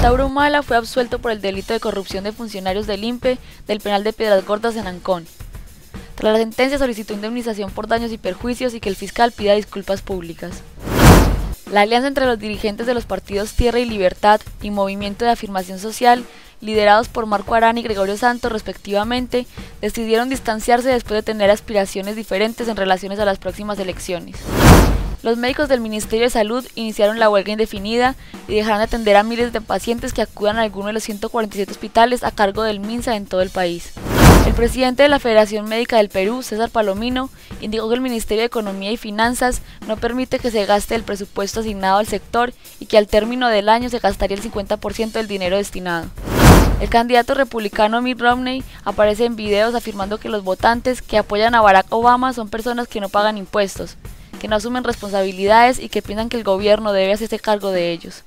Tauro Humala fue absuelto por el delito de corrupción de funcionarios del INPE del penal de Piedras Gordas en Ancón. Tras la sentencia solicitó indemnización por daños y perjuicios y que el fiscal pida disculpas públicas. La alianza entre los dirigentes de los partidos Tierra y Libertad y Movimiento de Afirmación Social, liderados por Marco Arán y Gregorio Santos respectivamente, decidieron distanciarse después de tener aspiraciones diferentes en relaciones a las próximas elecciones. Los médicos del Ministerio de Salud iniciaron la huelga indefinida y dejarán de atender a miles de pacientes que acudan a alguno de los 147 hospitales a cargo del MINSA en todo el país. El presidente de la Federación Médica del Perú, César Palomino, indicó que el Ministerio de Economía y Finanzas no permite que se gaste el presupuesto asignado al sector y que al término del año se gastaría el 50% del dinero destinado. El candidato republicano Mitt Romney aparece en videos afirmando que los votantes que apoyan a Barack Obama son personas que no pagan impuestos, que no asumen responsabilidades y que piensan que el gobierno debe hacerse cargo de ellos.